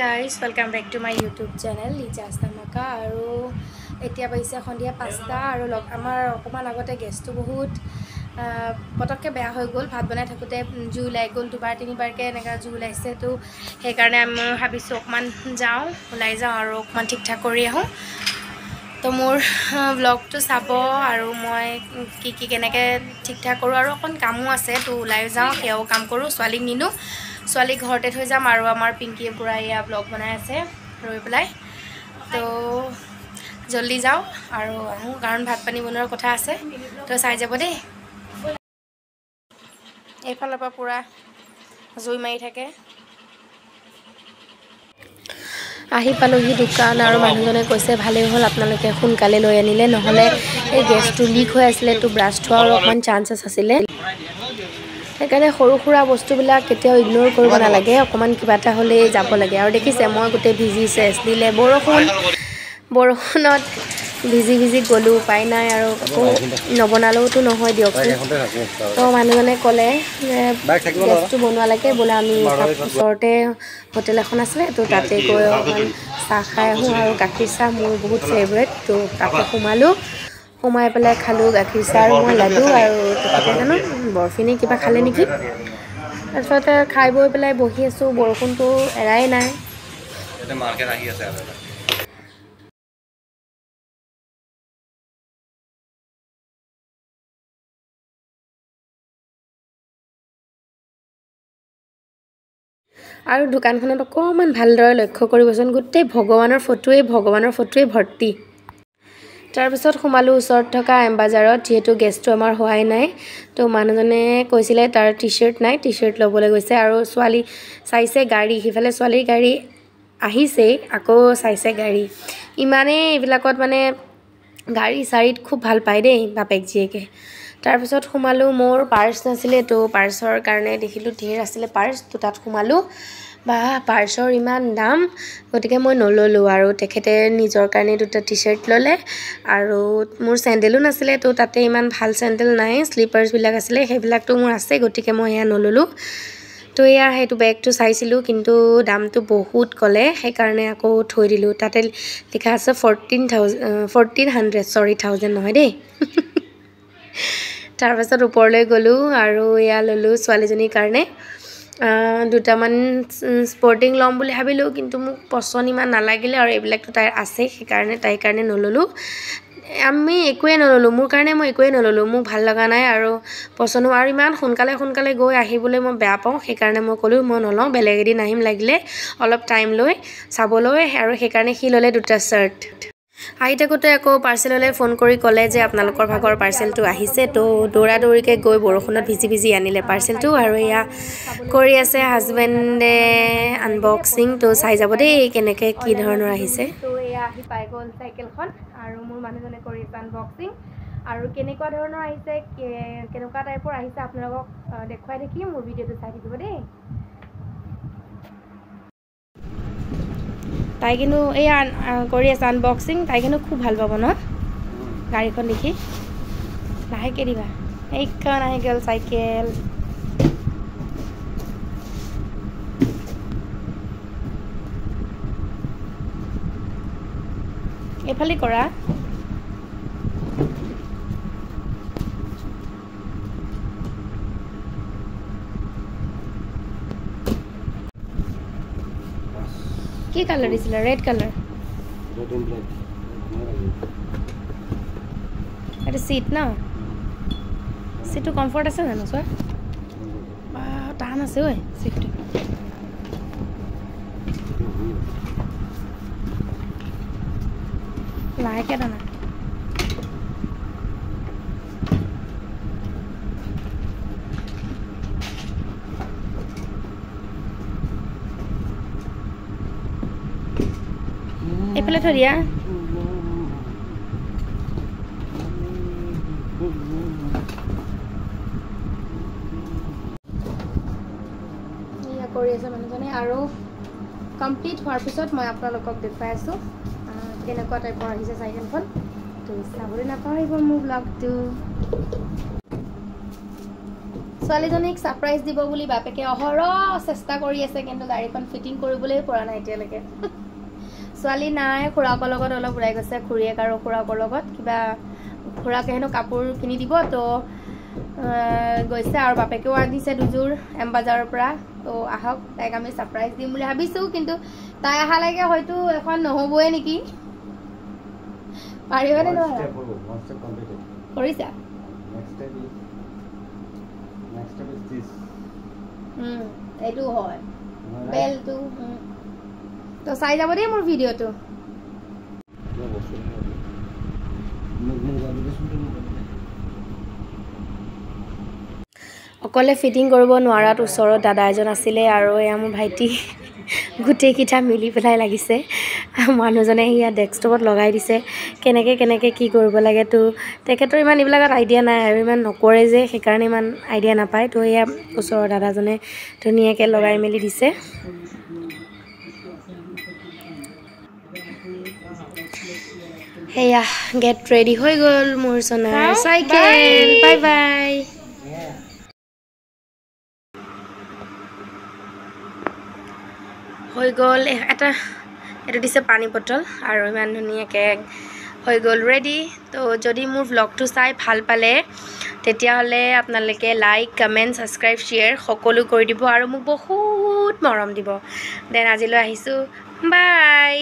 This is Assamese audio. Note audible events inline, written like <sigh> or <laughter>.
Guys welcome back to my YouTube channel Liza আস্তামাকা আৰু এতিয়া পাইছে সন্ধিয়া পাঁচটা আৰু লগ আমাৰ অকণমান আগতে গেছটো বহুত পটককৈ বেয়া হৈ গ'ল। ভাত বনাই থাকোঁতে জুই ওলাই গ'ল দুবাৰ তিনিবাৰকৈ এনেকৈ জুই ওলাইছে। তো সেইকাৰণে মই ভাবিছোঁ অকণমান যাওঁ ওলাই যাওঁ আৰু অকণমান ঠিক ঠাক কৰি আহোঁ। তো মোৰ ব্লগটো চাব আৰু মই কি কি কেনেকৈ ঠিক ঠাক কৰোঁ আৰু অকণ কামো আছে তো ওলাই যাওঁ সেয়াও কাম কৰোঁ ছোৱালীক নিনো। ছোৱালীক ঘৰতে থৈ যাম আৰু আমাৰ পিংকীয়ে পূৰা এয়া ব্লগ বনাই আছে ৰৈ পেলাই। তো জল্দি যাওঁ আৰু আহোঁ কাৰণ ভাত পানী বনোৱাৰ কথা আছে। তো চাই যাব দেই। এইফালৰ পৰা পূৰা জুই মাৰি থাকে। আহি পালোহি দোকান আৰু মানুহজনে কৈছে ভালেই হ'ল আপোনালোকে সোনকালে লৈ আনিলে। নহ'লে এই গেছটো লিক হৈ আছিলে তো ব্ৰাছ থোৱাৰো অকণমান চান্সেছ আছিলে। সেইকাৰণে সৰু সুৰা বস্তুবিলাক কেতিয়াও ইগন'ৰ কৰিব নালাগে। অকণমান কিবা এটা হ'লেই যাব লাগে। আৰু দেখিছে মই গোটেই ভিজি চেচ দিলে। বৰষুণ বৰষুণত ভিজি ভিজি গ'লোঁ উপায় নাই আৰু আকৌ নবনালেওতো নহয় দিয়কচোন। তো মানুহজনে ক'লে যে গেছটো বনোৱালৈকে বোলে আমি ওচৰতে হোটেল এখন আছিলে তো তাতে গৈ অকণমান চাহ খাই আহোঁ আৰু গাখীৰ চাহ মোৰ বহুত ফেভৰেট তো তাতে সোমালোঁ। সোমাই পেলাই খালোঁ গাখীৰ চাহ আৰু মই লাডু আৰু তেখেতে জানো বৰফিনি কিবা খালে নেকি? তাৰপিছতে খাই বৈ পেলাই বহি আছোঁ বৰষুণটো এৰাই নাই। আৰু দোকানখনত অকণমান ভালদৰে লক্ষ্য কৰিবচোন গোটেই ভগৱানৰ ফটোৱে ভগৱানৰ ফটোৱে ভৰ্তি। তাৰপিছত সোমালোঁ ওচৰত থকা এম বাজাৰত যিহেতু গেছটো আমাৰ হোৱাই নাই। তো মানুহজনে কৈছিলে তাৰ টি শ্বাৰ্ট নাই টি শ্বাৰ্ট ল'বলৈ গৈছে আৰু ছোৱালী চাইছে গাড়ী সিফালে ছোৱালীৰ গাড়ী আহিছেই আকৌ চাইছে গাড়ী। ইমানেই এইবিলাকত মানে গাড়ী চাড়ীত খুব ভাল পায় দেই বাপেক জীয়েকে তাৰপিছত সোমালোঁ মোৰ পাৰ্চ নাছিলে তো পাৰ্চৰ কাৰণে দেখিলোঁ ধেৰ আছিলে পাৰ্চ তো তাত সোমালোঁ। বা পাৰ্চৰ ইমান দাম গতিকে মই নল'লোঁ আৰু তেখেতে নিজৰ কাৰণে দুটা টি শ্বাৰ্ট ল'লে আৰু মোৰ চেণ্ডেলো নাছিলে তো তাতে ইমান ভাল চেণ্ডেল নাই শ্লিপাৰ্ছবিলাক আছিলে সেইবিলাকতো মোৰ আছে গতিকে মই সেয়া নল'লোঁ। তো এয়া সেইটো বেগটো চাইছিলোঁ কিন্তু দামটো বহুত ক'লে সেইকাৰণে আকৌ থৈ দিলোঁ। তাতে লিখা আছে fourteen thousand fourteen hundred sorry thousand নহয় দেই। <laughs> তাৰপাছত ওপৰলৈ গ'লোঁ আৰু এয়া ল'লোঁ ছোৱালীজনীৰ কাৰণে। দুটামান স্পৰ্টিং ল'ম বুলি ভাবিলোঁ কিন্তু মোক পচন্দ ইমান নালাগিলে আৰু এইবিলাকতো তাইৰ আছেই সেইকাৰণে তাইৰ কাৰণে নল'লোঁ। আমি একোৱেই নল'লোঁ মোৰ কাৰণে মই একোৱেই নল'লোঁ মোক ভাল লগা নাই আৰু পচন্দ আৰু ইমান সোনকালে সোনকালে গৈ আহিবলৈ মই বেয়া পাওঁ সেইকাৰণে মই ক'লোঁ মই নলওঁ বেলেগ এদিন আহিম লাগিলে অলপ টাইম লৈ চাবলৈ। আৰু সেইকাৰণে সি ল'লে দুটা শ্বাৰ্ট আহি থাকোঁতে আকৌ পাৰ্চেললৈ ফোন কৰি ক'লে যে আপোনালোকৰ ভাগৰ পাৰ্চেলটো আহিছে তো দৌৰা দৌৰিকৈ গৈ বৰষুণত ভিজি ভিজি আনিলে পাৰ্চেলটো আৰু এয়া কৰি আছে হাজবেণ্ডে আনবক্সিং তো চাই যাব দেই কেনেকৈ কি ধৰণৰ আহিছে। তো এয়া আহি পাই গ'ল চাইকেলখন আৰু মোৰ মানুহজনে কৰি আছে আনবক্সিং আৰু কেনেকুৱা ধৰণৰ আহিছে কেনেকুৱা টাইপৰ আহিছে আপোনালোকক দেখুৱাই থাকিম মোৰ ভিডিঅ'টো চাই থাকিব দেই। তাই কিন্তু এই কৰি আছে আনবক্সিং তাই কিন্তু খুব ভাল পাব ন? গাড়ীখন দেখি। লাহেকৈ দিবা। এইখন আহি গ'ল চাইকেল। এইফালে কৰা। কি কালাৰ দিছিলে? ৰেড কালাৰ এইটো চিট ন? চিটটো কমফৰ্ট আছে জানো চোৱা? বা টান আছে ঐ চিটটো লাহেকে টানা এইফালে এয়া কৰি আছে মানুহজনে আৰু কমপ্লিট হোৱাৰ পিছত মই আপোনালোকক দেখুৱাই আছোঁ কেনেকুৱা টাইপৰ আহিছে চাইকেলখন তো চাবলৈ নাপাহৰিব মোৰ ব্লগটো ছোৱালীজনীক ছাৰপ্ৰাইজ দিব বুলি বাপেকে অহৰহ চেষ্টা কৰি আছে কিন্তু গাড়ীখন ফিটিং কৰিবলৈ পৰা নাই এতিয়ালৈকে ছোৱালী নাই খুৰাকৰ লগত অলপ ওলাই গৈছে খুৰীয়েক আৰু খুৰাকৰ লগত। কিবা খুৰাকে হেনো কাপোৰ কিনি দিব তো গৈছে আৰু বাপেকেও আনিছে দুযোৰ এম বাজাৰৰ পৰা। তো আহক তাইক আমি ছাৰপ্ৰাইজ দিম বুলি ভাবিছোঁ কিন্তু তাই অহালৈকে হয়তো এখন নহ'বই নেকি? পাৰিবনে নোৱাৰা. কৰিছা? এইটো হয়? বেলটো। তো চাই যাব দেই মোৰ ভিডিঅ'টো। অকলে ফিটিং কৰিব নোৱাৰাত ওচৰত দাদা এজন আছিলে আৰু এয়া মোৰ ভাইটি। গোটেইকেইটা মিলি পেলাই লাগিছে। মানুহজনে সেয়া ডেস্কটপত লগাই দিছে। কেনেকৈ কেনেকৈ কি কৰিব লাগে তো? তেখেতৰ ইমান এইবিলাকত আইডিয়া নাই আৰু ইমান নকৰে যে সেইকাৰণে ইমান আইডিয়া নাপায়। তো এয়া ওচৰৰ দাদাজনে ধুনীয়াকৈ লগাই মেলি দিছে। সেয়া গেট ৰেডি হৈ গ'ল মোৰ সোণাৰ চাইকেল বাই। বাই হৈ গ'ল এটা এইটো দিছে পানী বটল আৰু ইমান ধুনীয়াকৈ হৈ গ'ল ৰেডি তো যদি মোৰ ভ্লগটো চাই ভাল পালে তেতিয়াহ'লে আপোনালোকে লাইক কমেণ্ট ছাবস্ক্ৰাইব শ্বেয়াৰ সকলো কৰি দিব আৰু মোক বহুত মৰম দিব। দেন আজিলৈ আহিছোঁ। বাই